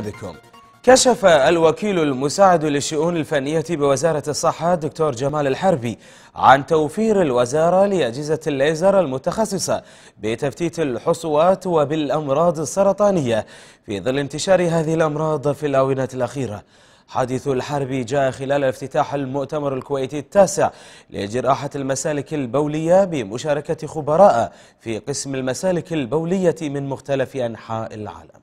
بكم. كشف الوكيل المساعد للشؤون الفنية بوزارة الصحة دكتور جمال الحربي عن توفير الوزارة لأجهزة الليزر المتخصصة بتفتيت الحصوات وبالأمراض السرطانية في ظل انتشار هذه الأمراض في الآونة الأخيرة. حديث الحرب جاء خلال افتتاح المؤتمر الكويتي التاسع لجراحة المسالك البولية بمشاركة خبراء في قسم المسالك البولية من مختلف أنحاء العالم.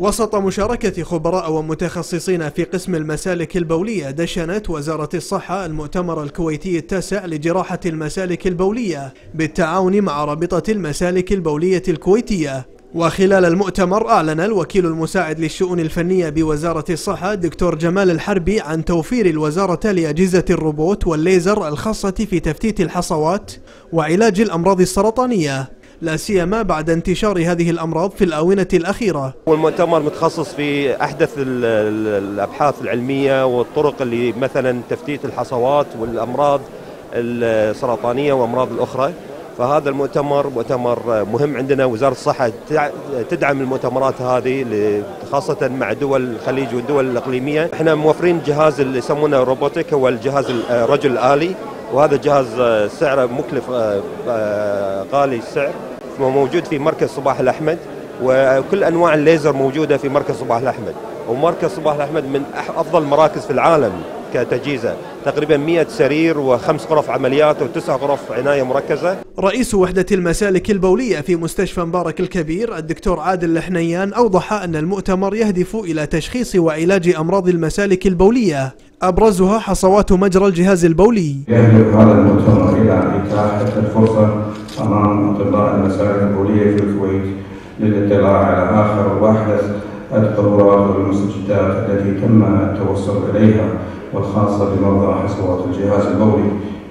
وسط مشاركة خبراء ومتخصصين في قسم المسالك البولية دشنت وزارة الصحة المؤتمر الكويتي التاسع لجراحة المسالك البولية بالتعاون مع رابطة المسالك البولية الكويتية. وخلال المؤتمر أعلن الوكيل المساعد للشؤون الفنية بوزارة الصحة دكتور جمال الحربي عن توفير الوزارة لأجهزة الروبوت والليزر الخاصة في تفتيت الحصوات وعلاج الأمراض السرطانية. لا سيما بعد انتشار هذه الأمراض في الآونة الأخيرة. والمؤتمر متخصص في أحدث الأبحاث العلمية والطرق اللي مثلا تفتيت الحصوات والأمراض السرطانية وأمراض الأخرى. فهذا المؤتمر مؤتمر مهم عندنا. وزارة الصحة تدعم المؤتمرات هذه خاصة مع دول الخليج والدول الإقليمية. إحنا موفرين جهاز اللي يسمونه روبوتيك هو الجهاز الرجل الآلي وهذا جهاز سعره مكلف غالي السعر موجود في مركز صباح الأحمد وكل أنواع الليزر موجودة في مركز صباح الأحمد. ومركز صباح الأحمد من أفضل المراكز في العالم. كتجهيزه تقريبا 100 سرير وخمس غرف عمليات وتسع غرف عناية مركزة. رئيس وحدة المسالك البولية في مستشفى مبارك الكبير الدكتور عادل الحنيان أوضح أن المؤتمر يهدف إلى تشخيص وعلاج أمراض المسالك البولية أبرزها حصوات مجرى الجهاز البولي. يهدف هذا المؤتمر إلى اتاحه الفرصة أمام أطباء المسالك البولية في الكويت للاطلاع على آخر واحدث التطورات والمستجدات التي تم التوصل إليها والخاصة بمرضى حصوات الجهاز البولي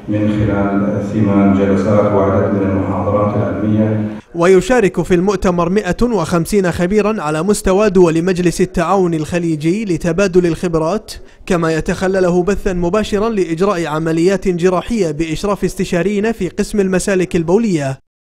من خلال ثمان جلسات وعدد من المحاضرات العلمية. ويشارك في المؤتمر 150 خبيرا على مستوى دول مجلس التعاون الخليجي لتبادل الخبرات كما يتخلله بثا مباشرا لإجراء عمليات جراحية بإشراف استشاريين في قسم المسالك البولية.